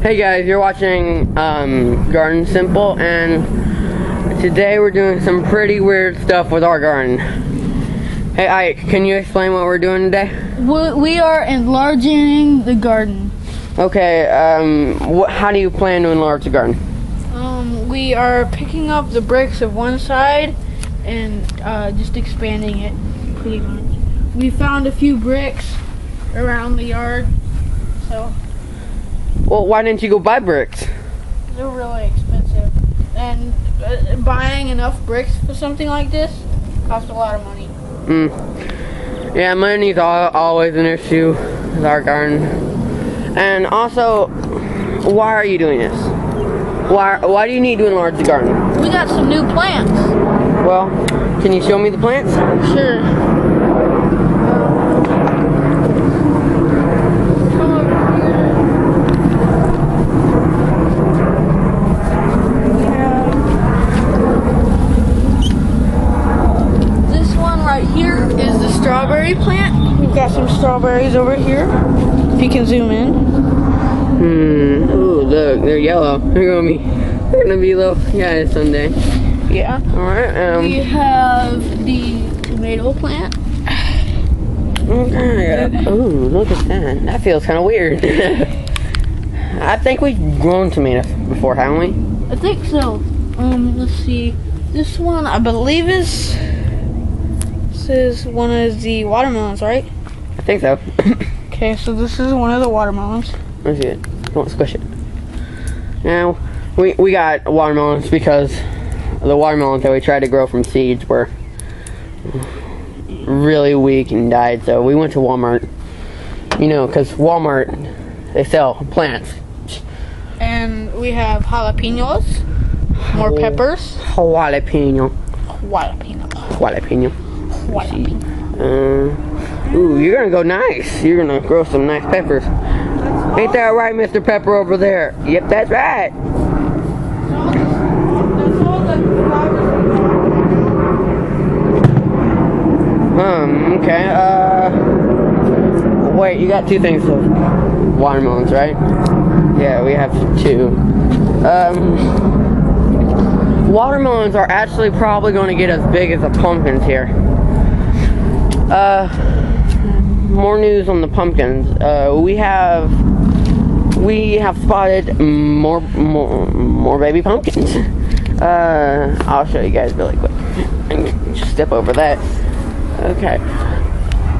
Hey guys, you're watching um, Garden Simple, and today we're doing some pretty weird stuff with our garden. Hey Ike, can you explain what we're doing today? We we are enlarging the garden. Okay, um, how do you plan to enlarge the garden? Um, we are picking up the bricks of one side and uh, just expanding it pretty much. We found a few bricks around the yard, so Well, why didn't you go buy bricks? they're really expensive. And uh, buying enough bricks for something like this costs a lot of money. Mm. Yeah, money's al- always an issue with our garden. And also, why are you doing this? Why, why do you need to enlarge the garden? We got some new plants. Well, can you show me the plants? Sure. Come over here. We have This one right here is the strawberry plant. We've got some strawberries over here. If you can zoom in. Hmm. Ooh, look, they're yellow. They're gonna be, they're gonna be little guys someday. Yeah. All right. We Um. have the tomato plant. Okay. Ooh, look at that. That feels kind of weird. I think we've grown tomatoes before, haven't we? I think so. Um, let's see. This one, I believe, is this is one of the watermelons, right? I think so. Okay, so this is one of the watermelons. Let's see it. On, squish it. Now, we we got watermelons because the watermelons that we tried to grow from seeds were really weak and died. So we went to Walmart. You know, because Walmart they sell plants. And we have jalapenos, more Oh. peppers. Jalapeno. Jalapeno. Jalapeno. Ooh, you're gonna go nice. You're gonna grow some nice peppers. Ain't that right, Mr. Pepper over there? Yep, that's right. Um, okay, uh, wait, you got two things of watermelons, right? Yeah, we have two. Um, watermelons are actually probably going to get as big as the pumpkins here. Uh, more news on the pumpkins. Uh, we have we have spotted more more more baby pumpkins. Uh, I'll show you guys really quick. Just step over that. Okay.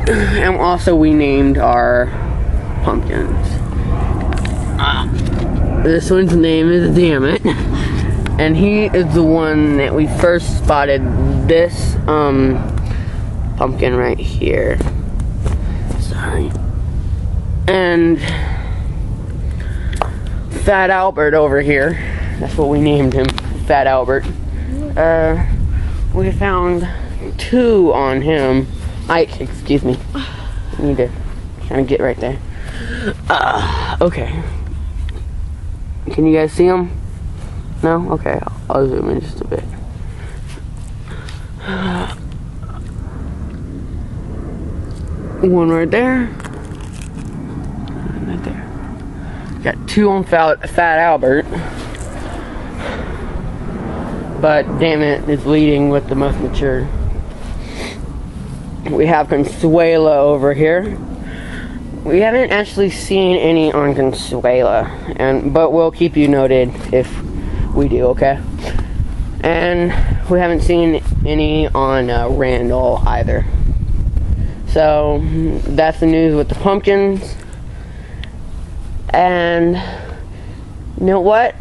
And also we named our pumpkins. Ah. This one's name is Dammit. And he is the one that we first spotted this um pumpkin right here. Sorry. And Fat Albert over here. That's what we named him. Fat Albert. Uh we found two on him. Ike, excuse me. I need to kind of get right there. Uh, okay. Can you guys see them? No? Okay, I'll, I'll zoom in just a bit. One right there. Right there. Got two on Fat, Fat Albert. But Dammit, it's leading with the most mature. We have Consuela over here. We haven't actually seen any on Consuela, and but we'll keep you noted if we do, okay? And we haven't seen any on uh, Randall either. So that's the news with the pumpkins. And you know what?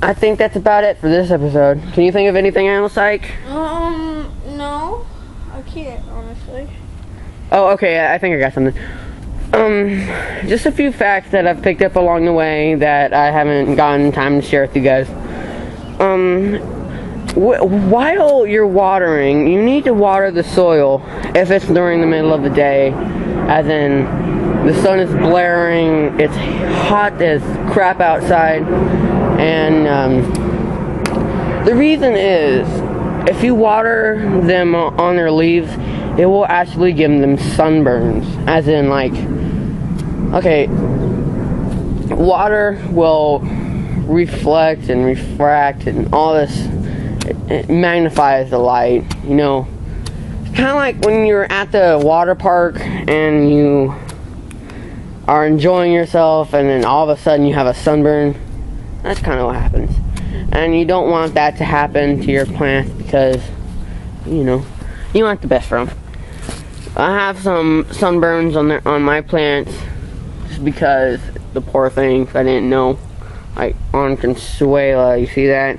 I think that's about it for this episode. Can you think of anything else, Ike? Um, no, I can't honestly. Oh, okay. I think I got something. Um, just a few facts that I've picked up along the way that I haven't gotten time to share with you guys. Um, while you're watering, you need to water the soil if it's during the middle of the day, as in the sun is blaring, it's hot as crap outside, and um, the reason is if you water them on their leaves, it will actually give them sunburns. As in, like, okay, water will reflect and refract and all this. It, magnifies the light. You know, it's kind of like when you're at the water park and you are enjoying yourself, and then all of a sudden you have a sunburn. That's kind of what happens, and you don't want that to happen to your plants because you know you want the best for them. I have some sunburns on their on my plants just because the poor things I didn't know. Like on Consuela, you see that?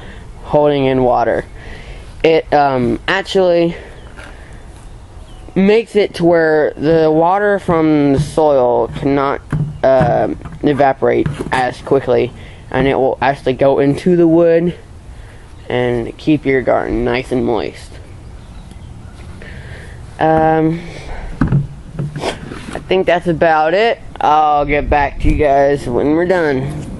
holding in water. It um, actually makes it to where the water from the soil cannot uh, evaporate as quickly, and it will actually go into the wood and keep your garden nice and moist. Um, I think that's about it. I'll get back to you guys when we're done.